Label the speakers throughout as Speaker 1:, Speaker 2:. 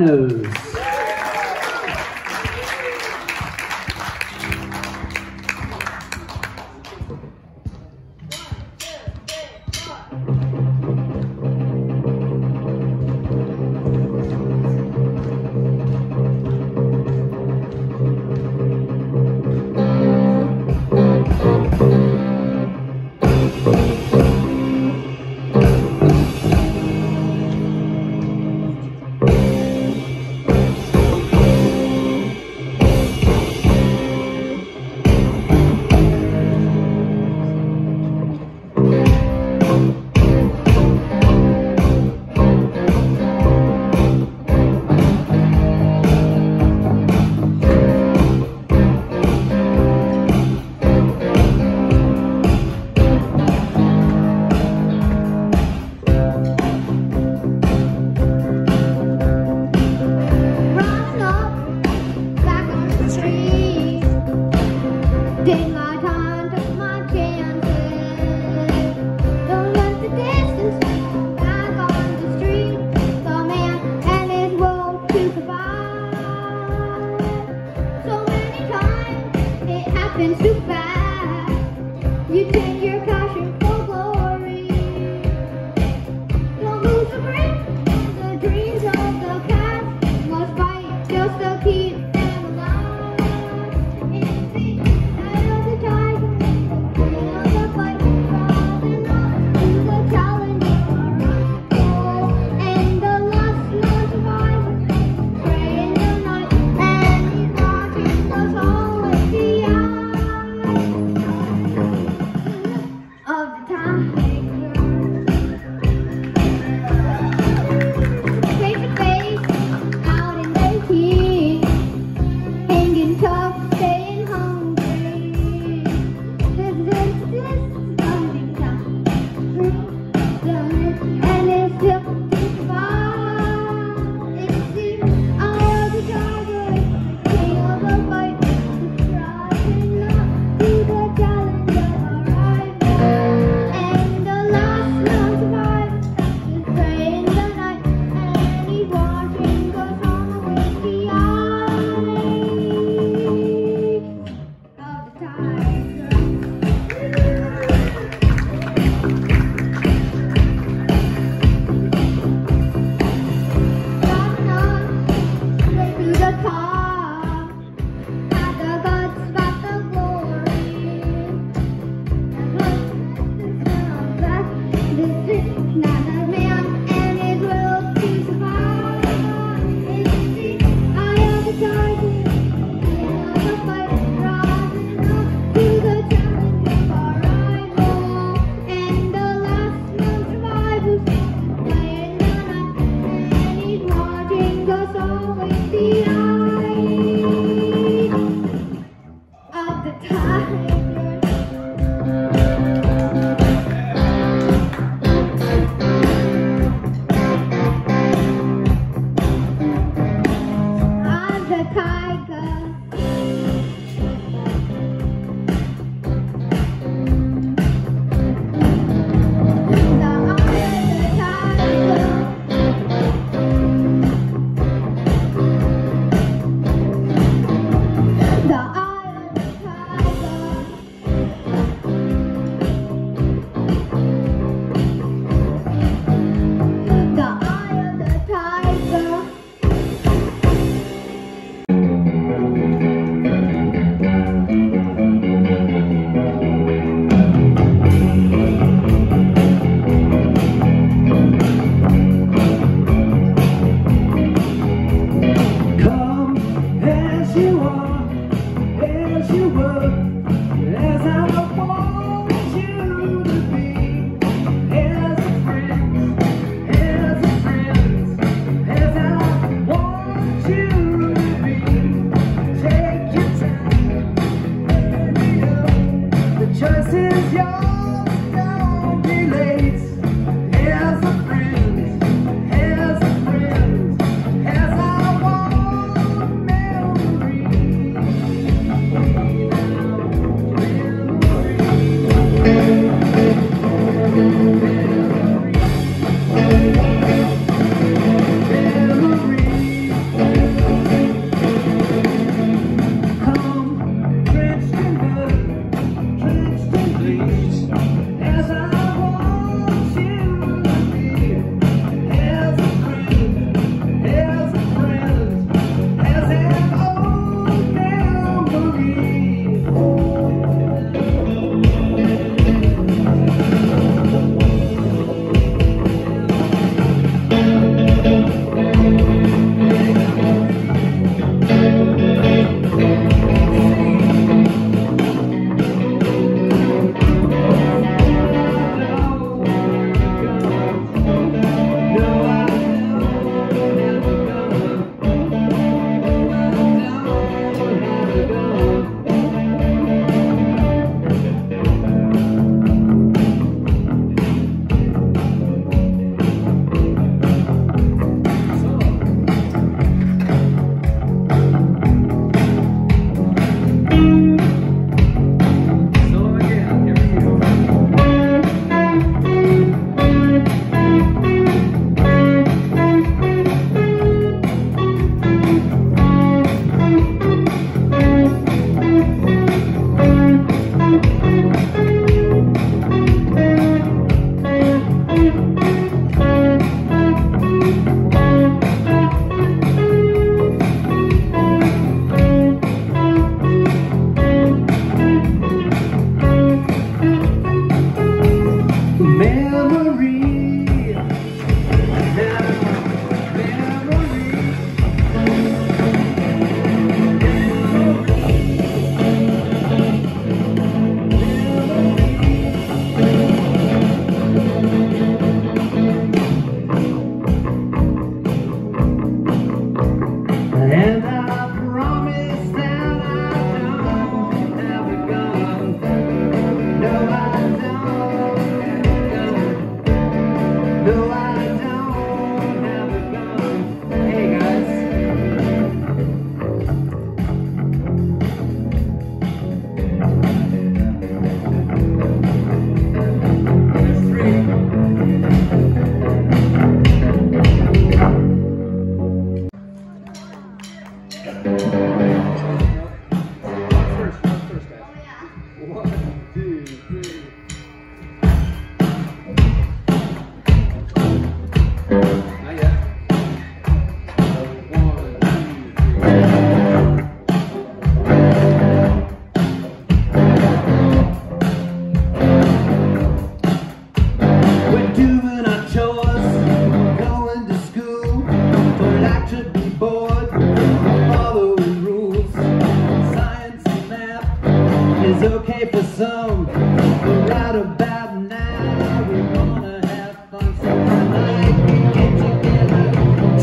Speaker 1: Sopranos. Is okay for some. But right about now, we wanna have fun. So tonight we get together,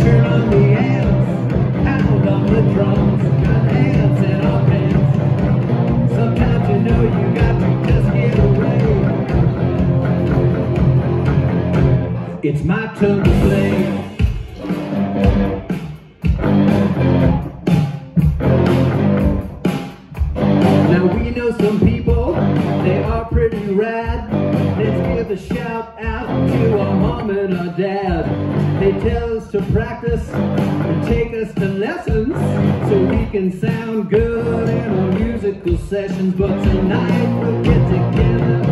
Speaker 1: turn on the amps, pound on the drums, got hands in our pants. Sometimes you know you got to just get away. It's my turn to play. Take us to lessons so we can sound good in our musical sessions. But tonight we'll get together,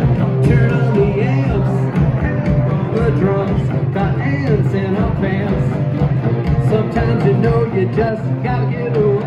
Speaker 1: turn on the amps, the drums, got ants in our pants. Sometimes you know you just gotta get away.